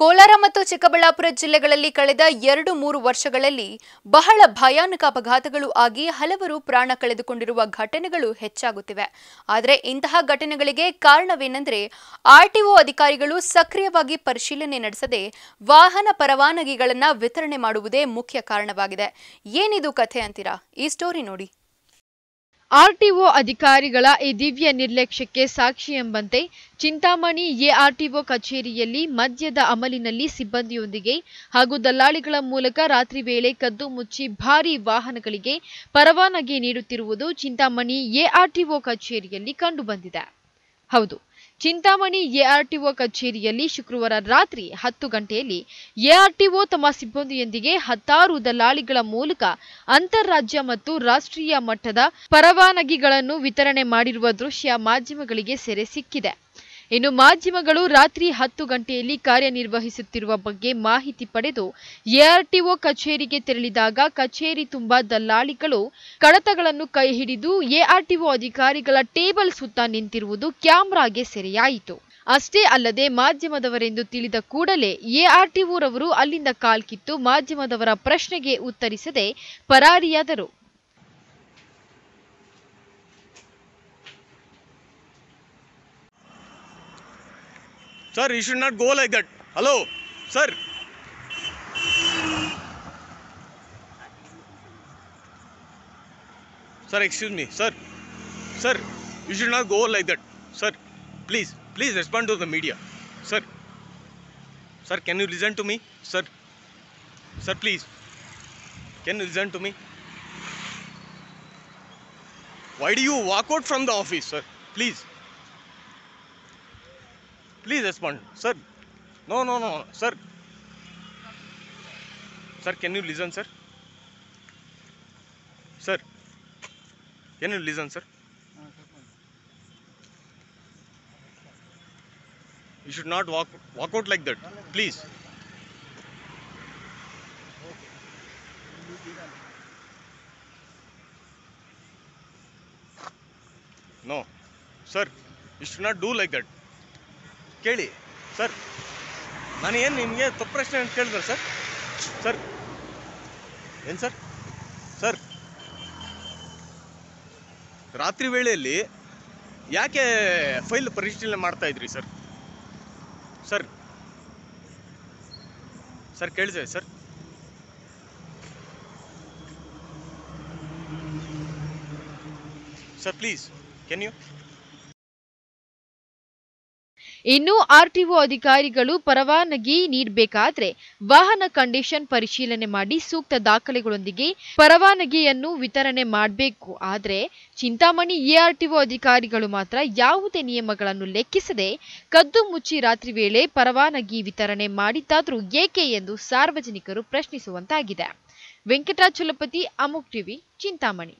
ಕೋಲಾರ ಮತ್ತು ಚಿಕ್ಕಬಳ್ಳಾಪುರ ಜಿಲ್ಲೆಗಳಲ್ಲಿ ಕಳೆದ ಎರಡು ಮೂರು ವರ್ಷಗಳಲ್ಲಿ ಬಹಳ ಭಯಾನಕ ಅಪಘಾತಗಳು ಆಗಿ ಹಲವರು ಪ್ರಾಣ ಕಳೆದುಕೊಂಡಿರುವ ಘಟನೆಗಳು ಹೆಚ್ಚಾಗುತ್ತಿವೆ ಆದರೆ ಇಂತಹ ಘಟನೆಗಳಿಗೆ ಕಾರಣವೇನೆಂದರೆ ಆರ್ಟಿಒ ಅಧಿಕಾರಿಗಳು ಸಕ್ರಿಯವಾಗಿ ಪರಿಶೀಲನೆ ನಡೆಸದೆ ವಾಹನ ಪರವಾನಗಿಗಳನ್ನು ವಿತರಣೆ ಮಾಡುವುದೇ ಮುಖ್ಯ ಕಾರಣವಾಗಿದೆ ಏನಿದು ಕಥೆ ಅಂತೀರಾ ಈ ಸ್ಟೋರಿ ನೋಡಿ ಆರ್ಟಿಒ ಅಧಿಕಾರಿಗಳ ಈ ದಿವ್ಯ ನಿರ್ಲಕ್ಷ್ಯಕ್ಕೆ ಸಾಕ್ಷಿ ಎಂಬಂತೆ ಚಿಂತಾಮಣಿ ಎಆರ್ಟಿಒ ಕಚೇರಿಯಲ್ಲಿ ಮದ್ಯದ ಅಮಲಿನಲ್ಲಿ ಸಿಬ್ಬಂದಿಯೊಂದಿಗೆ ಹಾಗೂ ದಲ್ಲಾಳಿಗಳ ಮೂಲಕ ರಾತ್ರಿ ವೇಳೆ ಕದ್ದು ಮುಚ್ಚಿ ಭಾರಿ ವಾಹನಗಳಿಗೆ ಪರವಾನಗಿ ನೀಡುತ್ತಿರುವುದು ಚಿಂತಾಮಣಿ ಎಆರ್ಟಿಒ ಕಚೇರಿಯಲ್ಲಿ ಕಂಡುಬಂದಿದೆ ಹೌದು ಚಿಂತಾಮಣಿ ಎಆರ್ಟಿಒ ಕಚೇರಿಯಲ್ಲಿ ಶುಕ್ರವಾರ ರಾತ್ರಿ ಹತ್ತು ಗಂಟೆಯಲ್ಲಿ ಎಆರ್ಟಿಒ ತಮ್ಮ ಸಿಬ್ಬಂದಿಯೊಂದಿಗೆ ಹತ್ತಾರು ದಲಾಳಿಗಳ ಮೂಲಕ ಅಂತಾರಾಜ್ಯ ಮತ್ತು ರಾಷ್ಟ್ರೀಯ ಮಟ್ಟದ ಪರವಾನಗಿಗಳನ್ನು ವಿತರಣೆ ಮಾಡಿರುವ ದೃಶ್ಯ ಮಾಧ್ಯಮಗಳಿಗೆ ಸೆರೆ ಸಿಕ್ಕಿದೆ ಇನ್ನು ಮಾಧ್ಯಮಗಳು ರಾತ್ರಿ ಹತ್ತು ಗಂಟೆಯಲ್ಲಿ ಕಾರ್ಯನಿರ್ವಹಿಸುತ್ತಿರುವ ಬಗ್ಗೆ ಮಾಹಿತಿ ಪಡೆದು ಎಆರ್ಟಿಒ ಕಚೇರಿಗೆ ತೆರಳಿದಾಗ ಕಚೇರಿ ತುಂಬ ದಲ್ಲಾಳಿಗಳು ಕಡತಗಳನ್ನು ಕೈ ಹಿಡಿದು ಎಆರ್ಟಿಒ ಅಧಿಕಾರಿಗಳ ಟೇಬಲ್ ಸುತ್ತ ನಿಂತಿರುವುದು ಕ್ಯಾಮ್ರಾಗೆ ಸೆರೆಯಾಯಿತು ಅಷ್ಟೇ ಅಲ್ಲದೆ ಮಾಧ್ಯಮದವರೆಂದು ತಿಳಿದ ಕೂಡಲೇ ಎಆರ್ಟಿಒರವರು ಅಲ್ಲಿಂದ ಕಾಲ್ಕಿತ್ತು ಮಾಧ್ಯಮದವರ ಪ್ರಶ್ನೆಗೆ ಉತ್ತರಿಸದೆ ಪರಾರಿಯಾದರು Sir, you should not go like that. Hello, sir. Sir, excuse me, sir. Sir, you should not go like that. Sir, please, please respond to the media. Sir, sir, can you listen to me? Sir, sir, please. Can you listen to me? Why do you walk out from the office, sir? Please. Please respond, sir. No, sir. Sir, can you listen, sir? Sir, can you listen, sir? You should not walk out like that, please. No, sir, you should not do like that. ಕೇಳಿ sir ನಾನು ಏನು ನಿಮಗೆ ತಪ್ಪು ಪ್ರಶ್ನೆ ಅಂತ ಕೇಳಿದ್ರೆ sir sir ಏನು sir sir ರಾತ್ರಿ ವೇಳೆಯಲ್ಲಿ ಯಾಕೆ ಫೈಲ್ ಪರಿಶೀಲನೆ ಮಾಡ್ತಾ ಇದ್ರಿ ಸರ್ ಸರ್ ಸರ್ ಕೇಳಿದೆ sir sir please can you ಇನ್ನು ಆರ್ಟಿಒ ಅಧಿಕಾರಿಗಳು ಪರವಾನಗಿ ನೀಡಬೇಕಾದ್ರೆ ವಾಹನ ಕಂಡೀಷನ್ ಪರಿಶೀಲನೆ ಮಾಡಿ ಸೂಕ್ತ ದಾಖಲೆಗಳೊಂದಿಗೆ ಪರವಾನಗಿಯನ್ನು ವಿತರಣೆ ಮಾಡಬೇಕು ಆದರೆ ಚಿಂತಾಮಣಿ ಎಆರ್ಟಿಒ ಅಧಿಕಾರಿಗಳು ಮಾತ್ರ ಯಾವುದೇ ನಿಯಮಗಳನ್ನು ಲೆಕ್ಕಿಸದೆ ಕದ್ದು ಮುಚ್ಚಿ ರಾತ್ರಿ ವೇಳೆ ಪರವಾನಗಿ ವಿತರಣೆ ಮಾಡಿದ್ದಾದರೂ ಏಕೆ ಎಂದು ಸಾರ್ವಜನಿಕರು ಪ್ರಶ್ನಿಸುವಂತಾಗಿದೆ ವೆಂಕಟಾಚಲಪತಿ ಅಮುಕ್ ಟಿವಿ ಚಿಂತಾಮಣಿ